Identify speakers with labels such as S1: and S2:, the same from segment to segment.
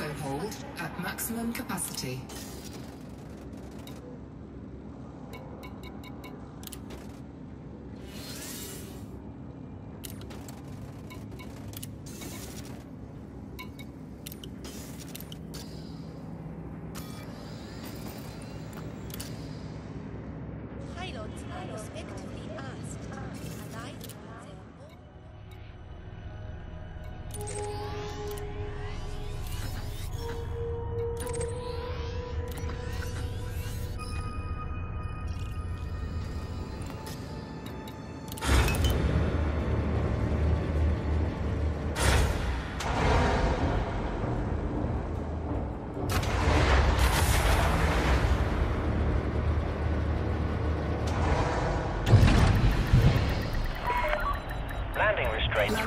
S1: Cargo hold at maximum capacity.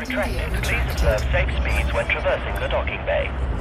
S2: Retracted. Please observe safe speeds when traversing the docking bay.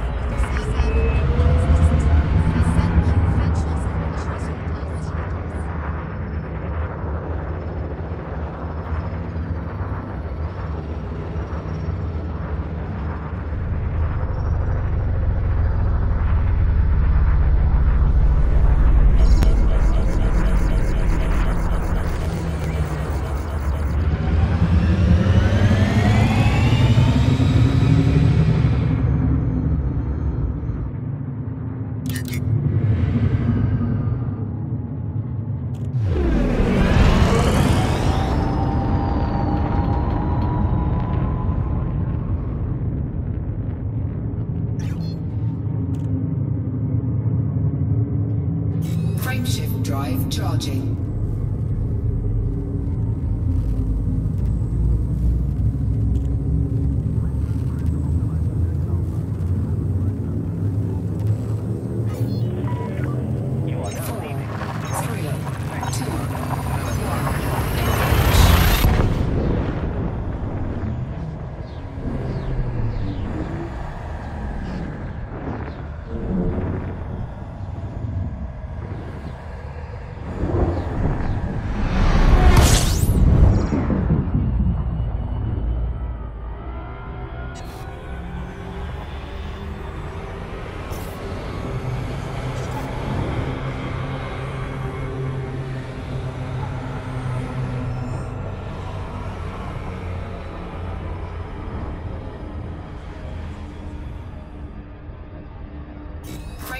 S1: Charging.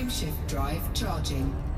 S1: Frameshift drive charging.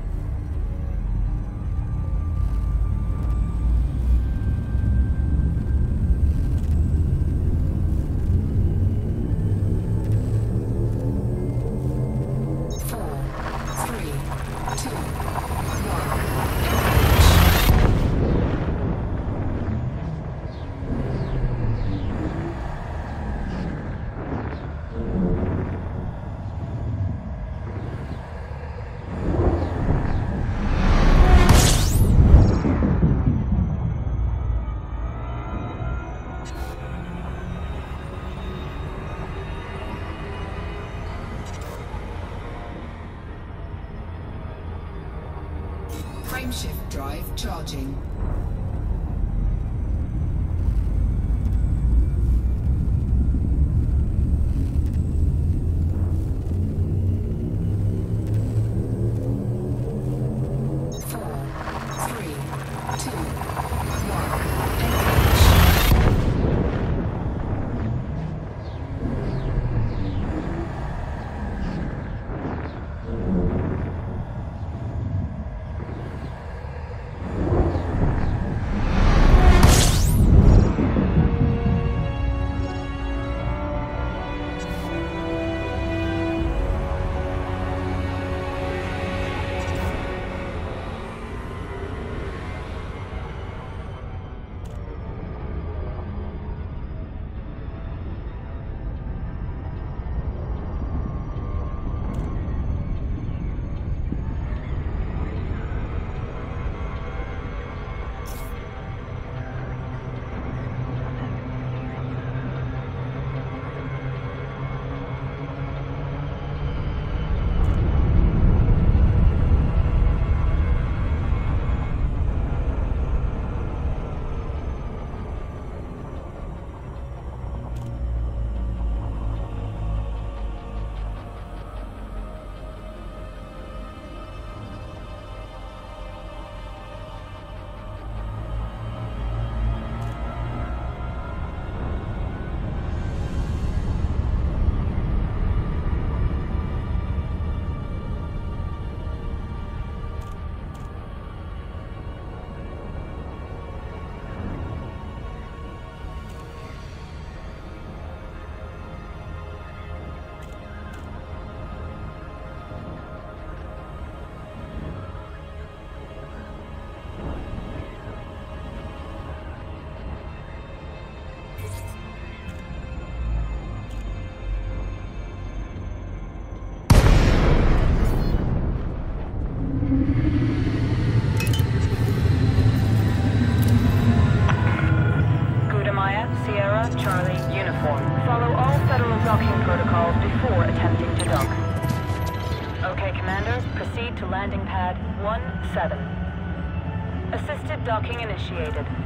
S3: Docking initiated.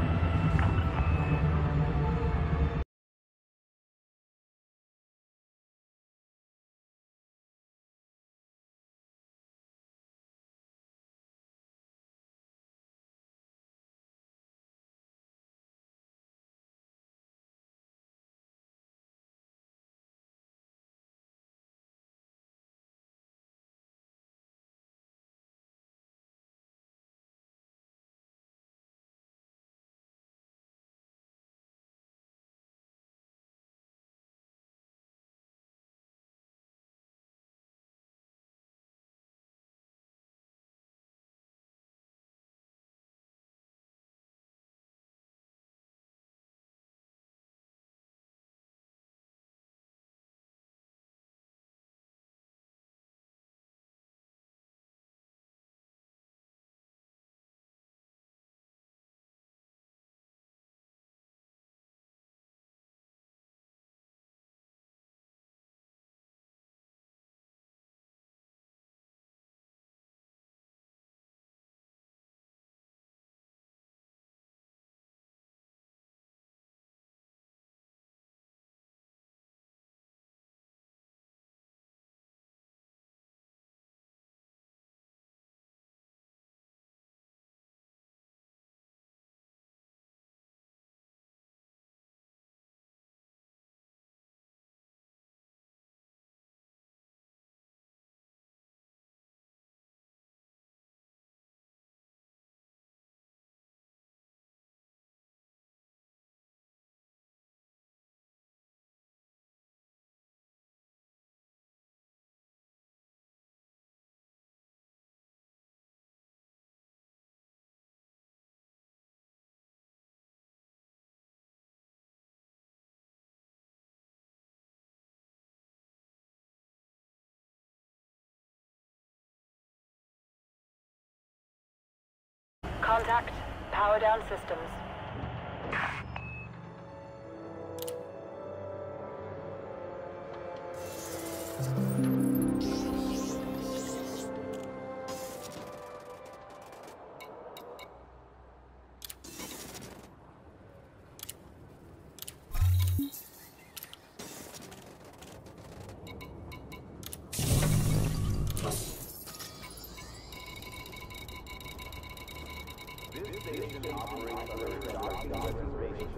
S3: Contact. Power down systems.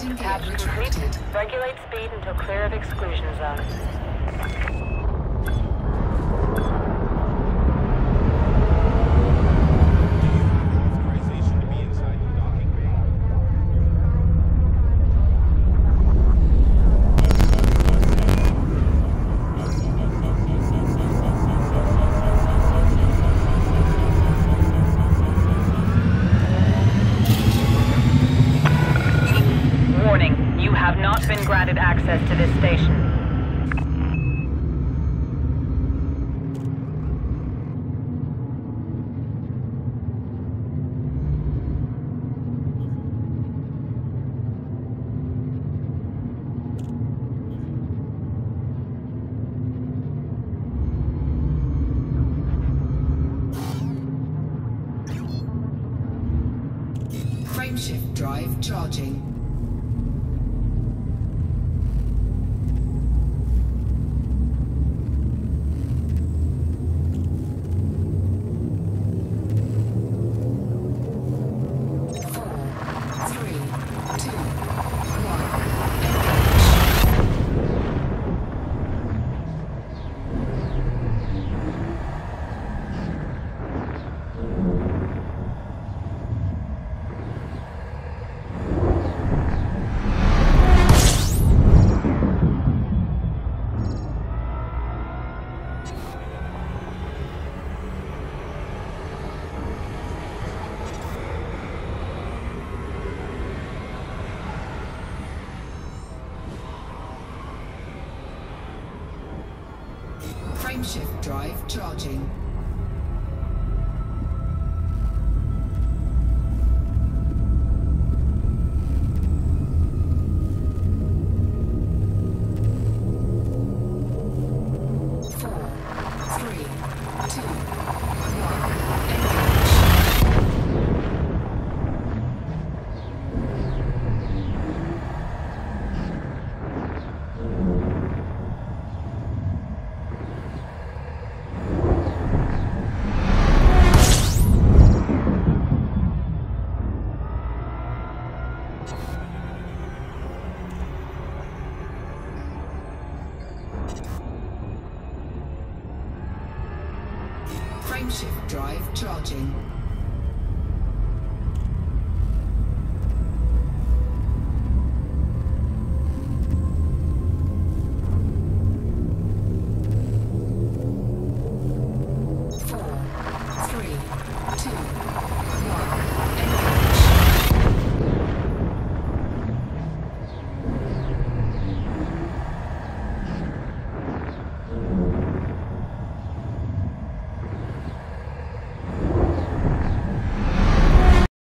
S1: Gear
S3: patch complete. Regulate speed until clear of exclusion zone.
S1: Charging. Frameshift drive charging.